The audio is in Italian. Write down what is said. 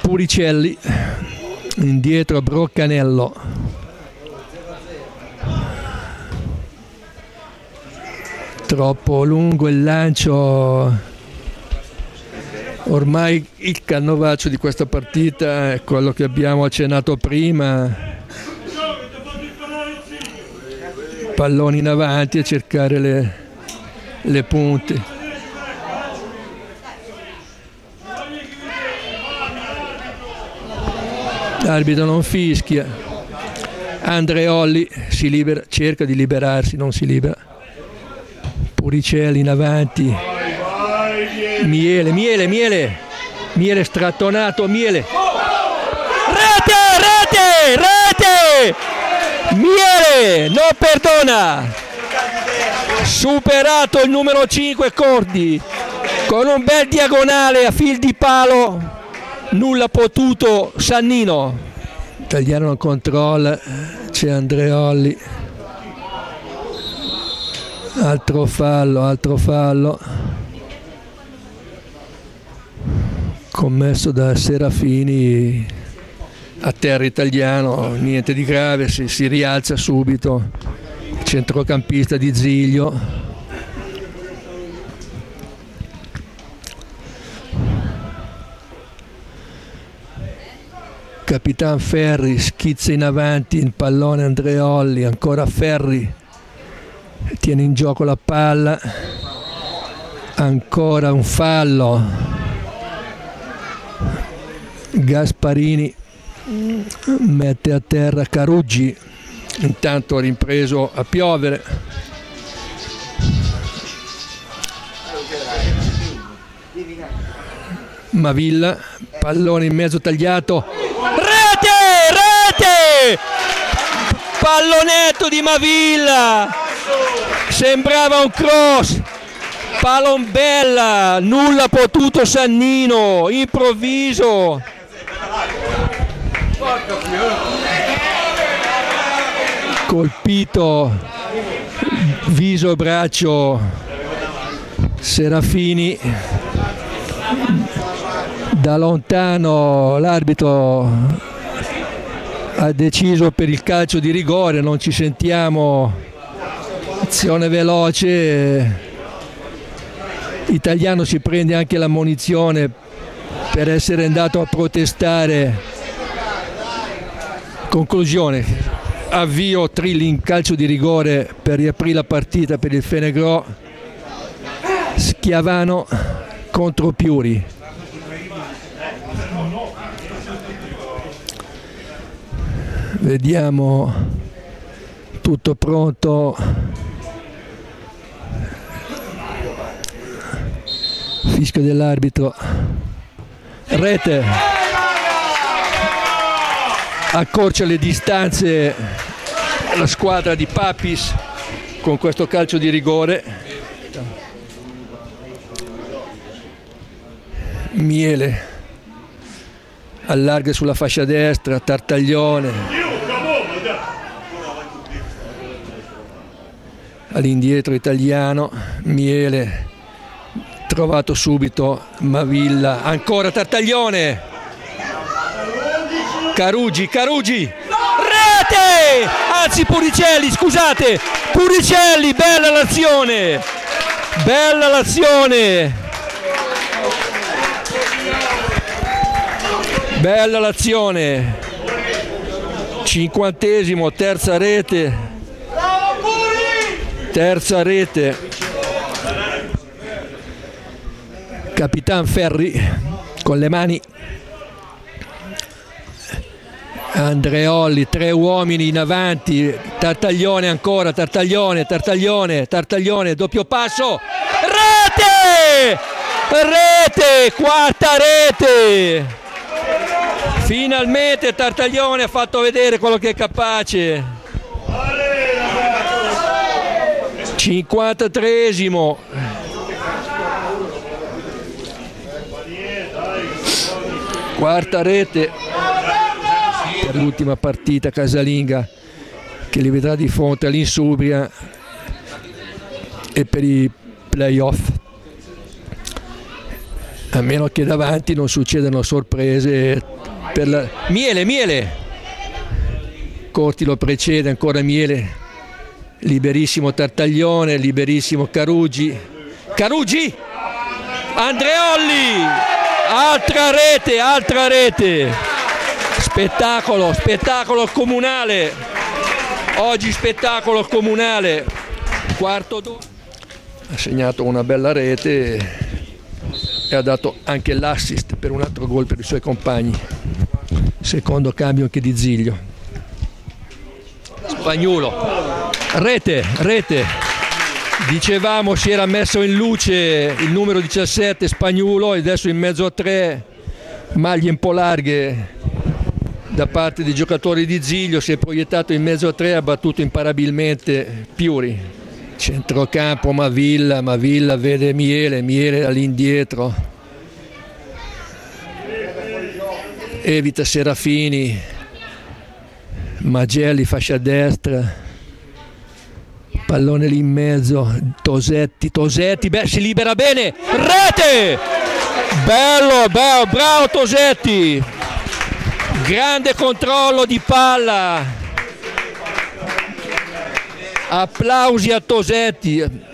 Puricelli, indietro Broccanello. Troppo lungo il lancio. Ormai il cannovaccio di questa partita è quello che abbiamo accennato prima. Palloni in avanti a cercare le, le punte. L'arbitro non fischia. Andreolli si libera, cerca di liberarsi, non si libera. Puricelli in avanti. Miele, miele, miele. Miele strattonato, miele. Rete, rete, rete! Miele, non perdona. Superato il numero 5 Cordi con un bel diagonale a fil di palo nulla potuto Sannino. Italiano controlla c'è Andreolli. Altro fallo altro fallo. Commesso da Serafini a terra italiano niente di grave si, si rialza subito. Centrocampista di Ziglio Capitan Ferri schizza in avanti il pallone Andreolli, ancora Ferri tiene in gioco la palla, ancora un fallo. Gasparini mette a terra Caruggi, intanto ha rimpreso a piovere. Mavilla, pallone in mezzo tagliato, pallonetto di Mavilla. Sembrava un cross. Palombella nulla potuto Sannino improvviso. Colpito viso e braccio Serafini. Da lontano l'arbitro ha deciso per il calcio di rigore, non ci sentiamo, azione veloce, Italiano si prende anche la munizione per essere andato a protestare. Conclusione, avvio Trilling calcio di rigore per riaprire la partita per il Fenegro, Schiavano contro Piuri. Vediamo tutto pronto. Fischio dell'arbitro. Rete. Accorcia le distanze la squadra di Papis con questo calcio di rigore. Miele. Allarga sulla fascia destra Tartaglione all'indietro italiano, Miele, trovato subito Mavilla, ancora Tartaglione, Carugi, Carugi, rete! Anzi Puricelli, scusate, Puricelli, bella l'azione, bella l'azione, bella l'azione, cinquantesimo, terza rete terza rete Capitan Ferri con le mani Andreolli, tre uomini in avanti, Tartaglione ancora, Tartaglione, Tartaglione, Tartaglione, doppio passo, rete! Rete, quarta rete! Finalmente Tartaglione ha fatto vedere quello che è capace. 53esimo quarta rete. Per l'ultima partita casalinga che li vedrà di fronte all'Insubria e per i playoff. A meno che davanti non succedano sorprese per la... Miele, Miele! Corti lo precede, ancora Miele, liberissimo Tartaglione, liberissimo Carugi, Carugi! Andreolli! Altra rete, altra rete! Spettacolo, spettacolo comunale! Oggi spettacolo comunale, quarto do... Ha segnato una bella rete e ha dato anche l'assist per un altro gol per i suoi compagni. Secondo cambio anche di Ziglio. Spagnuolo, rete, rete. Dicevamo si era messo in luce il numero 17 Spagnuolo e adesso in mezzo a tre maglie un po' larghe da parte dei giocatori di Ziglio si è proiettato in mezzo a tre ha battuto imparabilmente Piuri Centrocampo Mavilla, Mavilla vede Miele, Miele all'indietro. Evita Serafini, Magelli fascia destra, pallone lì in mezzo, Tosetti, Tosetti, beh, si libera bene, rete! Bello, bello, bravo Tosetti! Grande controllo di palla, Applausi a Tosetti.